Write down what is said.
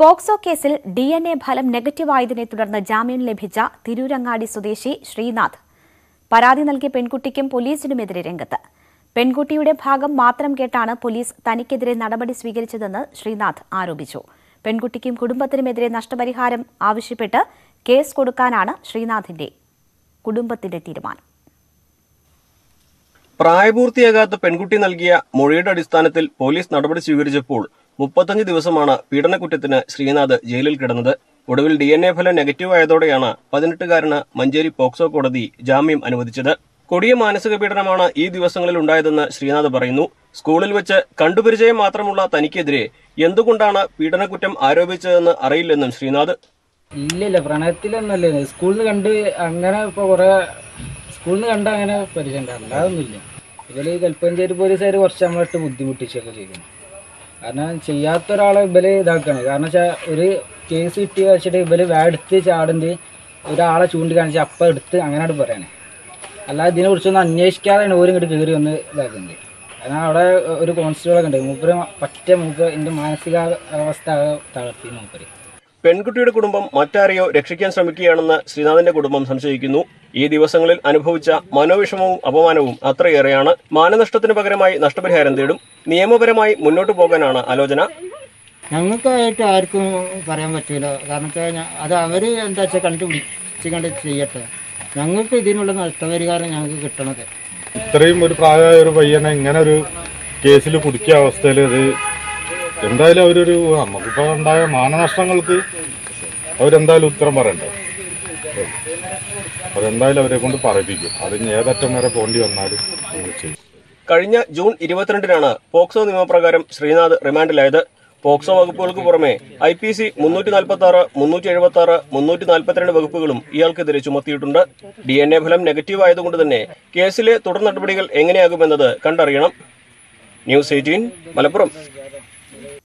POCSO കേസിൽ D N A ഫലം നെഗറ്റീവായതിനെ തുടർന്ന് ജാമ്യം ലഭിച്ച തിരൂരങ്ങാടി സ്വദേശി ശ്രീനാഥ്. പരാതി നൽകിയ പെൺകുട്ടിക്കും പോലീസിനുമെതിരെ രംഗത്ത്. പെൺകുട്ടിയുടെ ഭാഗം മാത്രം കേട്ടാണ് പോലീസ് തനിക്കെതിരെ നടപടി സ്വീകരിച്ചതെന്ന് ശ്രീനാഥ് ആരോപിച്ചു. പെൺകുട്ടിക്കും കുടുംബത്തിനുമെതിരെ നഷ്ടപരിഹാരം ആവശ്യപ്പെട്ട് കേസ് കൊടുക്കാനാണ് ശ്രീനാഥിന്റെ കുടുംബത്തിന്റെ തീരുമാനം. പ്രായപൂർത്തിയാകാത്ത പെൺകുട്ടി നൽകിയ മൊഴിയുടെ അടിസ്ഥാനത്തിൽ പോലീസ് നടപടി സ്വീകരിച്ചപ്പോൾ മുപ്പത്തഞ്ച് ദിവസമാണ് പീഡനക്കുറ്റത്തിന് ശ്രീനാഥ് ജയിലിൽ കിടന്നത്. ഒടുവിൽ ഡി എൻ എ ഫലം നെഗറ്റീവ് ആയതോടെയാണ് പതിനെട്ടുകാരന് മഞ്ചേരി പോക്സോ കോടതി ജാമ്യം അനുവദിച്ചത്. കൊടിയ മാനസിക പീഡനമാണ് ഈ ദിവസങ്ങളിൽ ഉണ്ടായതെന്ന് ശ്രീനാഥ് പറയുന്നു. സ്കൂളിൽ വെച്ച് കണ്ടുപരിചയം മാത്രമുള്ള തനിക്കെതിരെ എന്തുകൊണ്ടാണ് പീഡനക്കുറ്റം ആരോപിച്ചതെന്ന് അറിയില്ലെന്നും ശ്രീനാഥ്. ഇല്ല പ്രണയത്തിലൊന്നല്ലേ സ്കൂളിൽ കണ്ട് അങ്ങനെ ഇപ്പോൾ കുറേ സ്കൂളിൽ നിന്ന് കണ്ട് അങ്ങനെ പരിചയം ഉണ്ടായിരുന്നു അതൊന്നുമില്ല ഇവർ കൽപ്പഞ്ചേരി പോലീസുകാർ കുറച്ച് നമ്മളായിട്ട് ബുദ്ധിമുട്ടിച്ചൊക്കെ ചെയ്തു കാരണം ചെയ്യാത്ത ഒരാളെ ഇവർ ഇതാക്കാണ്. കാരണം വെച്ചാൽ ഒരു കേസ് കിട്ടി വെച്ചിട്ട് ഇവർ വേടുത്ത് ചാടുന്നത് ഒരാളെ ചൂണ്ടിക്കാണിച്ച് അപ്പം എടുത്ത് അങ്ങനെയാണ് പറയണേ. അല്ലാതെ ഇതിനെക്കുറിച്ചൊന്നും അന്വേഷിക്കാതെയാണ് ഓരും ഇങ്ങോട്ട് കയറി വന്ന് ഇതാക്കുന്നത് കാരണം അവിടെ ഒരു കോൺസ്റ്റബിളൊക്കെ ഉണ്ട്. മൂപ്പര് പറ്റ മൂപ്പര് എന്റെ മാനസികാവസ്ഥ തളർത്തി മൂപ്പര്. പെൺകുട്ടിയുടെ കുടുംബം മറ്റാരെയോ രക്ഷിക്കാൻ ശ്രമിക്കുകയാണെന്ന് ശ്രീനാഥിന്റെ കുടുംബം സംശയിക്കുന്നു. ഈ ദിവസങ്ങളിൽ അനുഭവിച്ച മനോവിഷമവും അപമാനവും അത്രയേറെയാണ്. മാനനഷ്ടത്തിന് പകരമായി നഷ്ടപരിഹാരം തേടും. നിയമപരമായി മുന്നോട്ട് പോകാനാണ് ആലോചന. ഞങ്ങൾക്കായിട്ട് ആർക്കും പറയാൻ പറ്റില്ല. കാരണം വെച്ചാൽ അത് അവർ എന്താ വെച്ചാൽ കണ്ടുപിടിച്ച് കണ്ട് ചെയ്യട്ടെ. ഞങ്ങൾക്ക് ഇതിനുള്ള നഷ്ടപരിഹാരം ഞങ്ങൾക്ക് കിട്ടണത്. ഇത്രയും ഒരു പ്രായമായ ഒരു പയ്യനെ ഇങ്ങനെ ഒരു കേസിൽ കുടുക്കിയ അവസ്ഥയിൽ ഇത് എന്തായാലും അവരൊരു നമുക്കിപ്പോൾ ഉണ്ടായ മാനനഷ്ടങ്ങൾക്ക് അവരെന്തായാലും ഉത്തരം പറയണ്ടേ? അതെന്തായാലും അവരെ കൊണ്ട് പറയിപ്പിക്കും. അതിന് ഏതറ്റം വരെ പോണ്ടി വന്നാലും കഴിഞ്ഞ ജൂൺ ഇരുപത്തിരണ്ടിനാണ് പോക്സോ നിയമപ്രകാരം ശ്രീനാഥ് റിമാൻഡിലായത്. പോക്സോ വകുപ്പുകൾക്ക് പുറമെ ഐ പി സി മുന്നൂറ്റി നാൽപ്പത്തി ആറ് മുന്നൂറ്റി എഴുപത്തി ആറ് മുന്നൂറ്റി നാൽപ്പത്തിരണ്ട് വകുപ്പുകളും ഇയാൾക്കെതിരെ ചുമത്തിയിട്ടുണ്ട്. ഡി എൻ എ ഫലം നെഗറ്റീവ് ആയതുകൊണ്ട് തന്നെ കേസിലെ തുടർ നടപടികൾ എങ്ങനെയാകുമെന്നത് കണ്ടറിയണം. News eighteen Malappuram.